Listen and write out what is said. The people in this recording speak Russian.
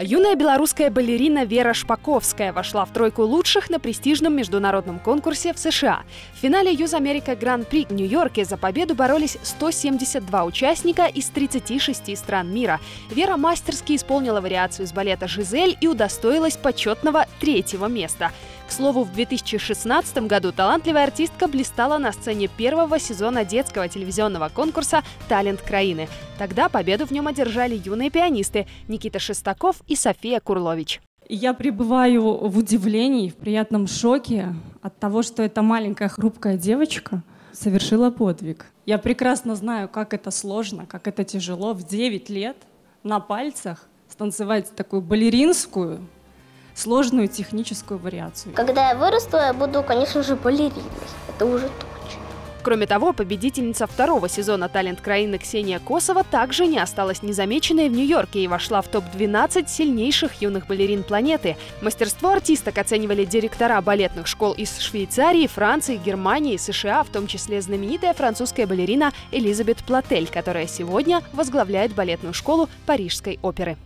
Юная белорусская балерина Вера Шпаковская вошла в тройку лучших на престижном международном конкурсе в США. В финале Юз Америка Гран-при в Нью-Йорке за победу боролись 172 участника из 36 стран мира. Вера мастерски исполнила вариацию из балета «Жизель» и удостоилась почетного третьего места. Слову, в 2016 году талантливая артистка блистала на сцене первого сезона детского телевизионного конкурса «Талент краины». Тогда победу в нем одержали юные пианисты Никита Шестаков и София Курлович. Я пребываю в удивлении, в приятном шоке от того, что эта маленькая хрупкая девочка совершила подвиг. Я прекрасно знаю, как это сложно, как это тяжело в 9 лет на пальцах станцевать такую балеринскую, сложную техническую вариацию. Когда я вырасту, я буду, конечно же, балериной. Это уже точно. Кроме того, победительница второго сезона «Талент краины» Ксения Косова также не осталась незамеченной в Нью-Йорке и вошла в топ-12 сильнейших юных балерин планеты. Мастерство артисток оценивали директора балетных школ из Швейцарии, Франции, Германии, США, в том числе знаменитая французская балерина Элизабет Платель, которая сегодня возглавляет балетную школу Парижской оперы.